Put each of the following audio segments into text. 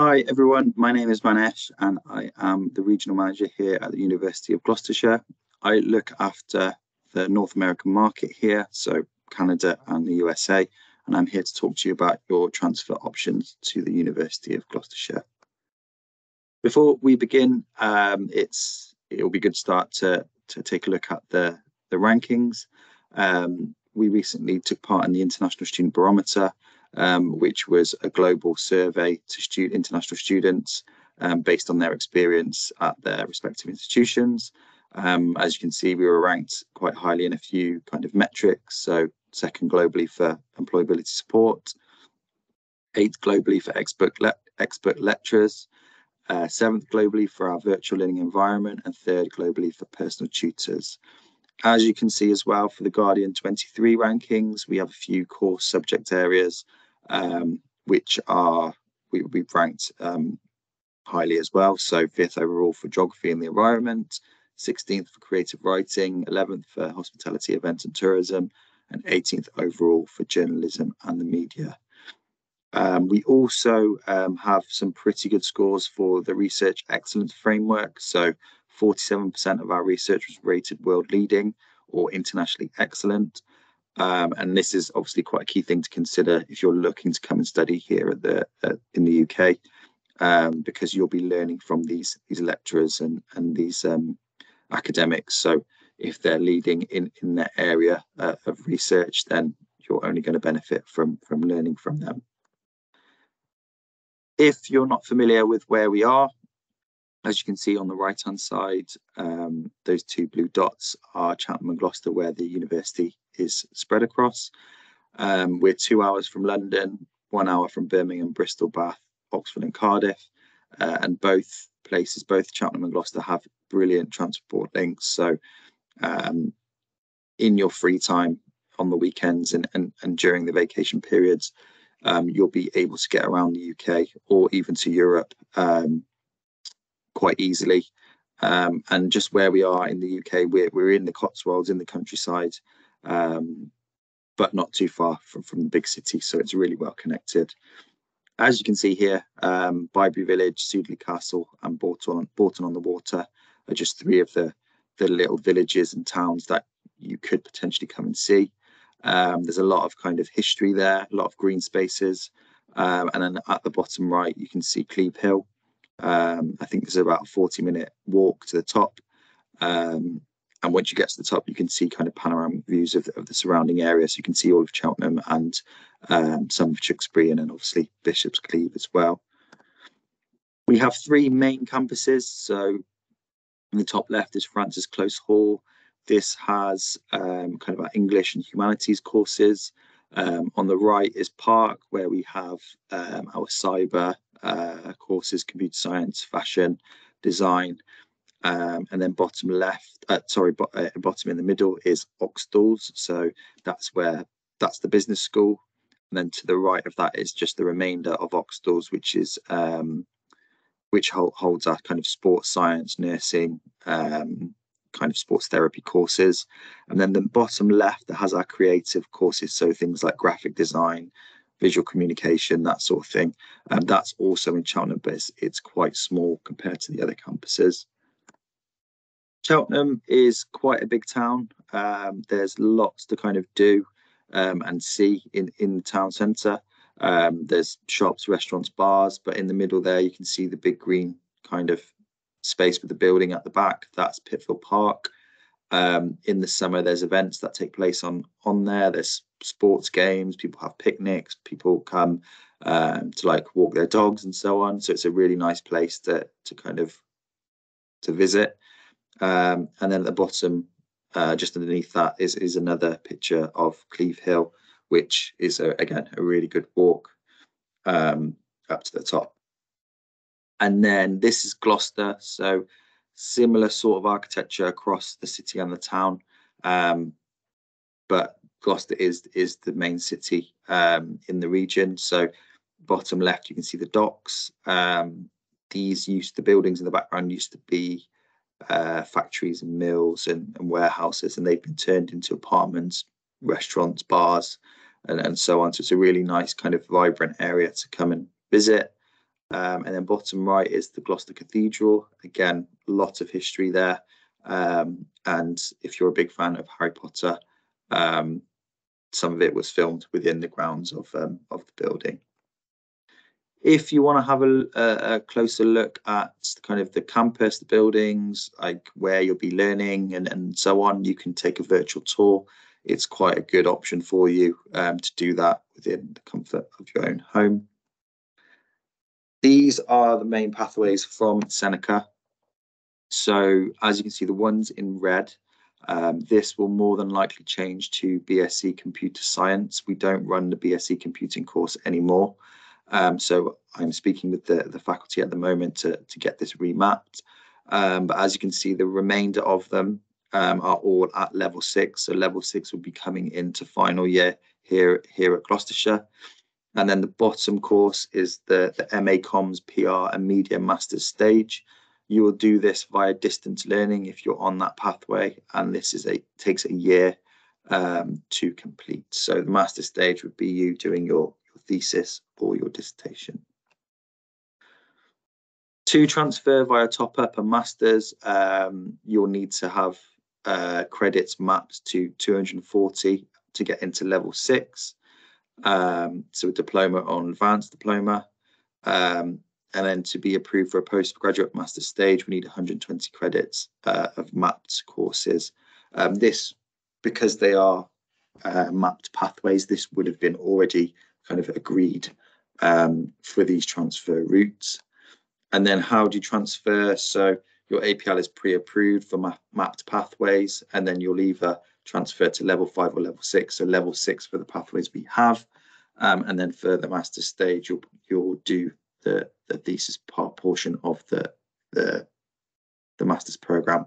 Hi everyone, my name is Manesh and I am the regional manager here at the University of Gloucestershire. I look after the North American market here, so Canada and the USA, and I'm here to talk to you about your transfer options to the University of Gloucestershire. Before we begin, um, it's it'll be good start to to take a look at the the rankings. Um, we recently took part in the International Student Barometer, um, which was a global survey to student, international students um, based on their experience at their respective institutions. Um, as you can see, we were ranked quite highly in a few kind of metrics. So second globally for employability support, eighth globally for expert, le expert lecturers, uh, seventh globally for our virtual learning environment, and third globally for personal tutors. As you can see as well for the Guardian 23 rankings, we have a few core subject areas um, which are we, we've ranked um, highly as well. So fifth overall for geography and the environment, 16th for creative writing, 11th for hospitality, events and tourism, and 18th overall for journalism and the media. Um, we also um, have some pretty good scores for the research excellence framework. So 47% of our research was rated world leading or internationally excellent. Um, and this is obviously quite a key thing to consider if you're looking to come and study here at the uh, in the UK, um, because you'll be learning from these these lecturers and and these um, academics. So if they're leading in in their area uh, of research, then you're only going to benefit from from learning from them. If you're not familiar with where we are, as you can see on the right hand side, um, those two blue dots are Cheltenham and Gloucester, where the university is spread across. Um, we're two hours from London, one hour from Birmingham, Bristol, Bath, Oxford, and Cardiff. Uh, and both places, both Cheltenham and Gloucester, have brilliant transport links. So, um, in your free time on the weekends and, and, and during the vacation periods, um, you'll be able to get around the UK or even to Europe um, quite easily. Um, and just where we are in the UK, we're, we're in the Cotswolds, in the countryside, um, but not too far from, from the big city. So it's really well connected. As you can see here, um, Bibury Village, Sudeley Castle, and Borton, Bourton on the Water are just three of the, the little villages and towns that you could potentially come and see. Um, there's a lot of kind of history there, a lot of green spaces. Um, and then at the bottom right, you can see Cleeve Hill, um, I think there's about a 40 minute walk to the top. Um, and once you get to the top, you can see kind of panoramic views of, of the surrounding area. So you can see all of Cheltenham and um, some of Tewkesbury and then obviously Bishop's Cleeve as well. We have three main campuses. So in the top left is Francis Close Hall. This has um, kind of our English and humanities courses. Um, on the right is Park, where we have um, our cyber uh, courses, computer science, fashion, design. Um, and then bottom left, uh, sorry, bo uh, bottom in the middle is Oxstalls. So that's where that's the business school. And then to the right of that is just the remainder of Oxstalls, which is um, which hold, holds our kind of sports science, nursing, um, kind of sports therapy courses. And then the bottom left that has our creative courses, so things like graphic design, visual communication, that sort of thing. And that's also in Cheltenham, but it's, it's quite small compared to the other campuses. Cheltenham is quite a big town. Um, there's lots to kind of do um, and see in, in the town centre. Um, there's shops, restaurants, bars, but in the middle there you can see the big green kind of space with the building at the back. That's Pittville Park. Um, in the summer, there's events that take place on on there. There's sports games. People have picnics. People come um, to like walk their dogs and so on. So it's a really nice place to to kind of to visit. Um, and then at the bottom, uh, just underneath that, is is another picture of Cleeve Hill, which is a, again a really good walk um, up to the top. And then this is Gloucester. So similar sort of architecture across the city and the town. Um, but Gloucester is is the main city um, in the region. So bottom left, you can see the docks. Um, these used the buildings in the background used to be uh, factories and mills and, and, warehouses, and they've been turned into apartments, restaurants, bars, and, and so on. So it's a really nice kind of vibrant area to come and visit. Um, and then bottom right is the Gloucester Cathedral. Again, a lot of history there. Um, and if you're a big fan of Harry Potter, um, some of it was filmed within the grounds of um, of the building. If you want to have a, a, a, closer look at kind of the campus, the buildings, like where you'll be learning and, and so on, you can take a virtual tour. It's quite a good option for you um, to do that within the comfort of your own home. These are the main pathways from Seneca. So as you can see, the ones in red, um, this will more than likely change to BSc Computer Science. We don't run the BSc Computing course anymore. Um, so I'm speaking with the, the faculty at the moment to, to get this remapped. Um, but as you can see, the remainder of them um, are all at level six. So level six will be coming into final year here, here at Gloucestershire. And then the bottom course is the, the MA Comms, PR and Media Masters stage. You will do this via distance learning if you're on that pathway, and this is a takes a year um, to complete. So the master stage would be you doing your, your thesis or your dissertation. To transfer via top up and masters, um, you'll need to have uh, credits mapped to 240 to get into level six. Um, so a diploma on advanced diploma. Um, and then to be approved for a postgraduate master stage, we need 120 credits uh, of mapped courses. Um, this, because they are uh, mapped pathways, this would have been already kind of agreed um, for these transfer routes. And then how do you transfer? So your APL is pre-approved for ma mapped pathways, and then you'll either transfer to level five or level six. So level six for the pathways we have, um, and then for the master stage, you'll you'll do the, the thesis part portion of the, the, the master's program.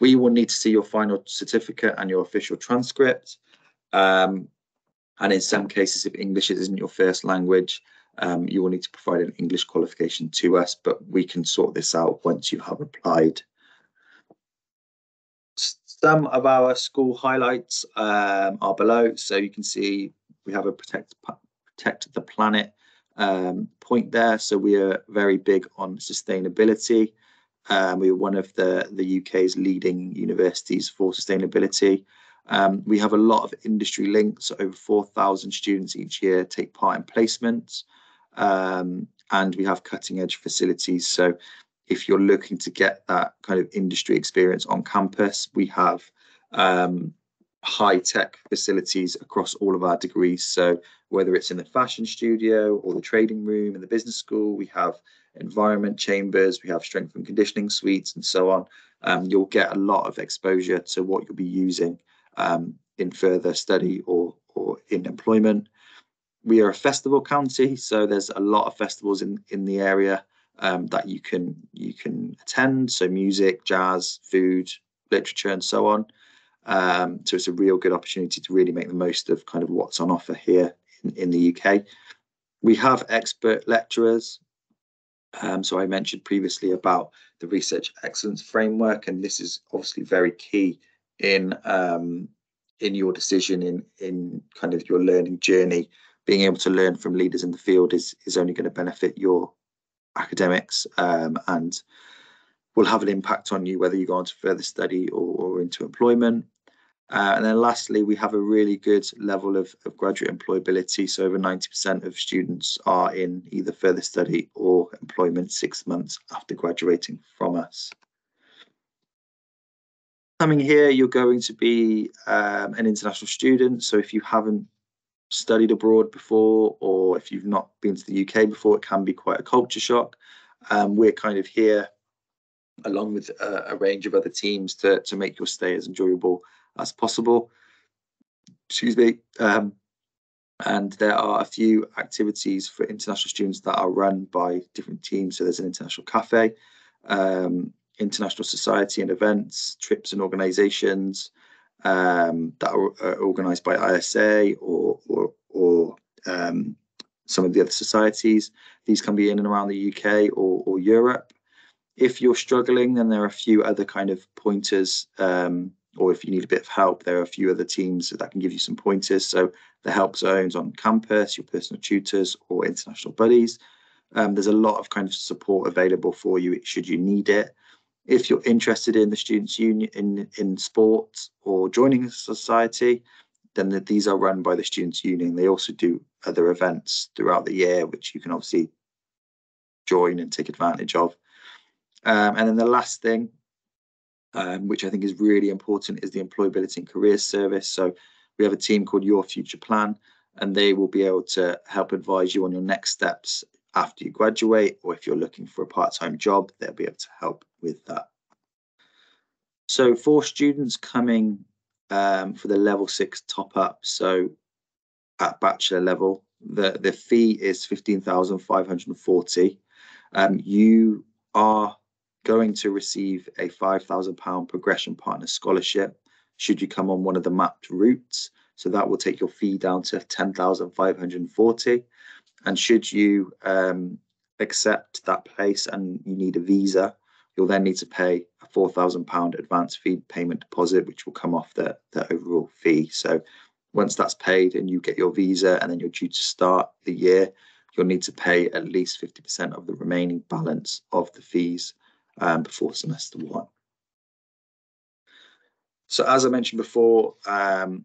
We will need to see your final certificate and your official transcript. Um, and in some cases, if English isn't your first language, um, you will need to provide an English qualification to us, but we can sort this out once you have applied. Some of our school highlights um, are below. So you can see we have a protect, protect the planet um, point there. So we are very big on sustainability. Um, we are one of the, the UK's leading universities for sustainability. Um, we have a lot of industry links. Over 4,000 students each year take part in placements. Um, and we have cutting edge facilities. So if you're looking to get that kind of industry experience on campus, we have um, high tech facilities across all of our degrees. So whether it's in the fashion studio or the trading room in the business school, we have environment chambers, we have strength and conditioning suites, and so on. Um, you'll get a lot of exposure to what you'll be using um, in further study or or in employment. We are a festival county, so there's a lot of festivals in in the area um, that you can you can attend. So music, jazz, food, literature, and so on. Um, so it's a real good opportunity to really make the most of kind of what's on offer here in, in the UK. We have expert lecturers. Um, so I mentioned previously about the research excellence framework, and this is obviously very key in um, in your decision in in kind of your learning journey. Being able to learn from leaders in the field is is only going to benefit your academics um, and will have an impact on you whether you go on to further study or, or into employment. Uh, and then lastly, we have a really good level of, of graduate employability. So over 90% of students are in either further study or employment six months after graduating from us. Coming here, you're going to be um, an international student. So if you haven't studied abroad before, or if you've not been to the UK before, it can be quite a culture shock. Um, we're kind of here along with a, a range of other teams to, to make your stay as enjoyable as possible. Excuse me. Um, and there are a few activities for international students that are run by different teams. So there's an international cafe, um, international society and events, trips and organisations um, that are, are, organised by ISA or um, some of the other societies. These can be in and around the UK or, or Europe. If you're struggling, then there are a few other kind of pointers um, or if you need a bit of help, there are a few other teams that can give you some pointers. So the help zones on campus, your personal tutors or international buddies. Um, there's a lot of kind of support available for you should you need it. If you're interested in the Students' Union in, in sports or joining a society, then the, these are run by the Students' Union. They also do other events throughout the year, which you can obviously join and take advantage of. Um, and then the last thing, um, which I think is really important, is the Employability and Careers Service. So we have a team called Your Future Plan, and they will be able to help advise you on your next steps after you graduate, or if you're looking for a part-time job, they'll be able to help with that. So for students coming um, for the level six top up, so at bachelor level, the, the fee is 15,540. Um, you are going to receive a £5,000 progression partner scholarship should you come on one of the mapped routes. So that will take your fee down to 10,540. And should you um, accept that place and you need a visa, you'll then need to pay a £4,000 advance fee payment deposit, which will come off the, the overall fee. So once that's paid and you get your visa and then you're due to start the year, you'll need to pay at least 50% of the remaining balance of the fees um, before semester one. So as I mentioned before, um,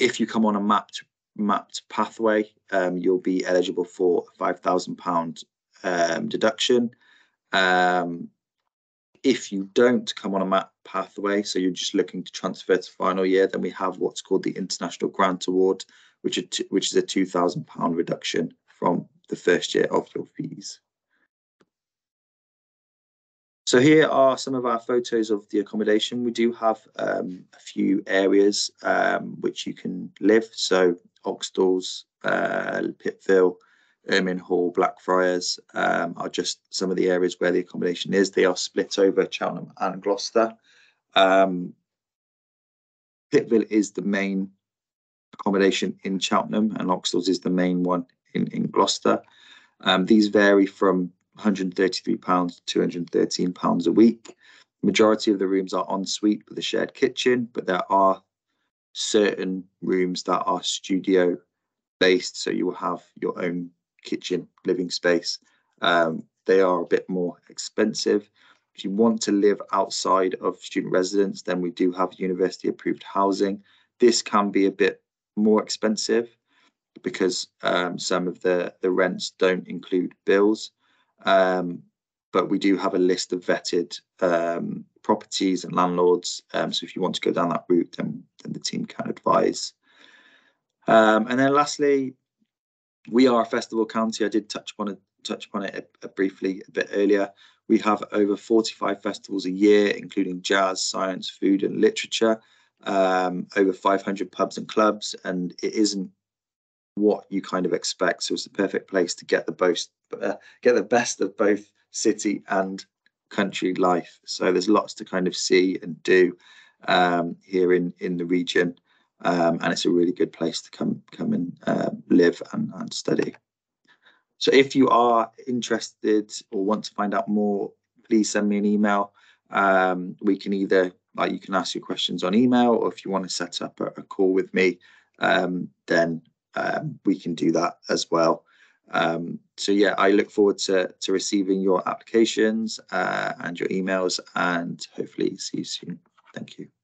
if you come on a mapped mapped pathway, um, you'll be eligible for a five thousand pound um, deduction. Um, if you don't come on a map pathway, so you're just looking to transfer to final year, then we have what's called the International Grant Award, which is which is a two thousand pound reduction from the first year of your fees. So here are some of our photos of the accommodation. We do have um, a few areas um, which you can live. So Oxstalls, uh, Pittville, Ermine Hall, Blackfriars um, are just some of the areas where the accommodation is. They are split over Cheltenham and Gloucester. Um, Pittville is the main accommodation in Cheltenham and Oxstalls is the main one in, in Gloucester. Um, these vary from 133 pounds to 213 pounds a week. Majority of the rooms are en suite with a shared kitchen, but there are certain rooms that are studio based, so you will have your own kitchen, living space. Um, they are a bit more expensive. If you want to live outside of student residence, then we do have university approved housing. This can be a bit more expensive because um, some of the, the rents don't include bills. Um, but we do have a list of vetted um, properties and landlords. Um, so if you want to go down that route, then, then the team can advise. Um, and then lastly, we are a festival county. I did touch upon it, touch upon it a, a briefly a bit earlier. We have over 45 festivals a year, including jazz, science, food, and literature. Um, over 500 pubs and clubs, and it isn't what you kind of expect. So it's the perfect place to get the most, uh, get the best of both city and country life. So there's lots to kind of see and do um, here in in the region, um, and it's a really good place to come come and uh, live and, and study. So if you are interested or want to find out more, please send me an email. Um, we can either like you can ask your questions on email, or if you want to set up a, a call with me, um, then um, we can do that as well. Um, so yeah, I look forward to, to receiving your applications uh, and your emails and hopefully see you soon. Thank you.